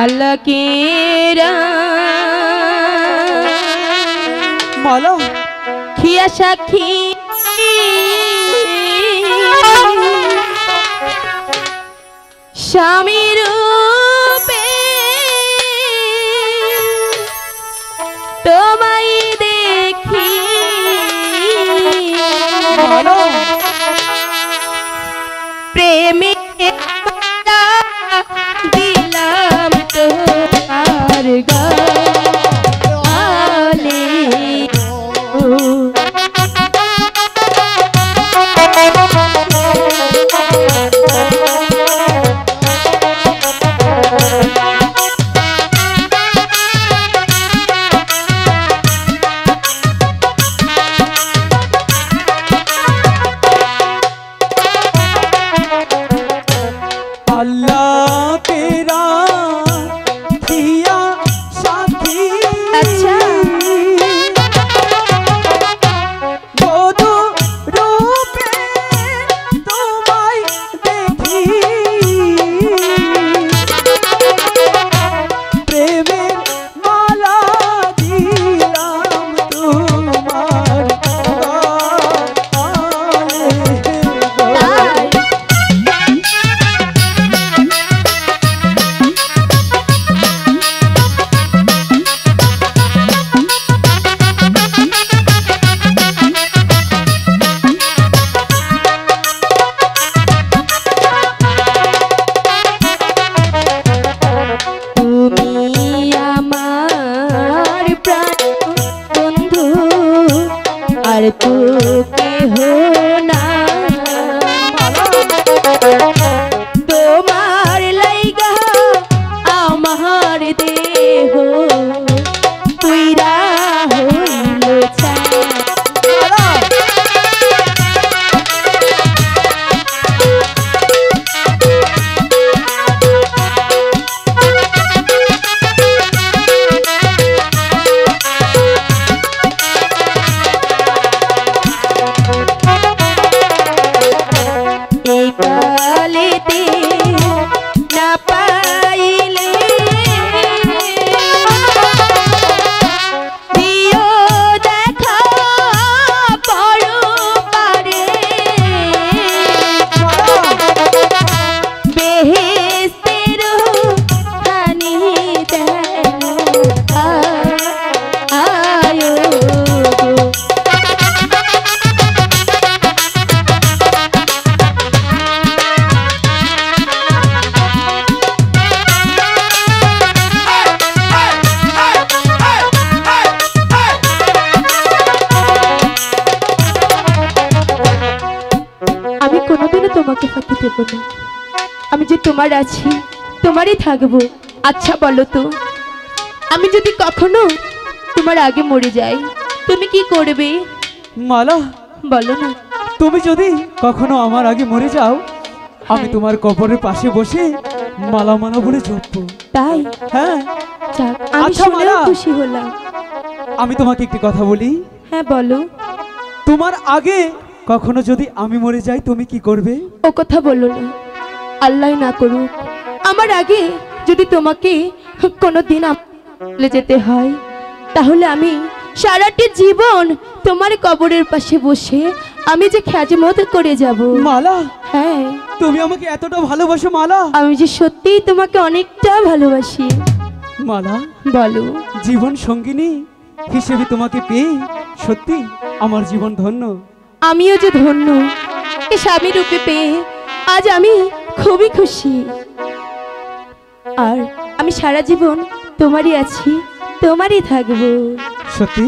আল্লাহ কেরা মালা খিয়া সাক্ষী। স্বামী अल्लाह বন্ধু আর তো কেহ না। কোনোদিনও তোমাকে ফাঁকি দেব না। আমি যে তোমার আছি তোমারই থাকব। আচ্ছা বলো তো আমি যদি কখনো তোমার আগে মরে যাই তুমি কি করবে? মালা বলো না। তুমি যদি কখনো আমার আগে মরে যাও আমি হ্যাঁ। তোমার কবরের পাশে বসে মালা মালা বলে জপবো। তাই? হ্যাঁ। আমি আচ্ছা, শুনেও। খুশি হলাম। আমি তোমাকে একটি কথা বলি। হ্যাঁ বলো। তোমার আগে কখনো যদি আমি মরে যাই তুমি কি করবে? ও কথা বলো না। আল্লাহ না করুক। আমার আগে যদি তোমাকে কোনো দিন চলে যেতে হয় তাহলে আমি সারাটি জীবন তোমার কবরের পাশে বসে আমি যে খ্যাজমত করে যাব। মালা হ্যাঁ। তুমি আমাকে এতটা ভালোবাসো মালা। আমি যে সত্যিই তোমাকে অনেকটা ভালোবাসি। মালা বলো। জীবন সঙ্গিনী হিসেবে তোমাকে পেয়ে সত্যি আমার জীবন ধন্য। আমিও যে ধন্য, এ স্বামী রূপে পেয়ে আজ আমি খুবই খুশি। আর আমি সারা জীবন তোমারই আছি, তোমারই থাকব। সত্যি?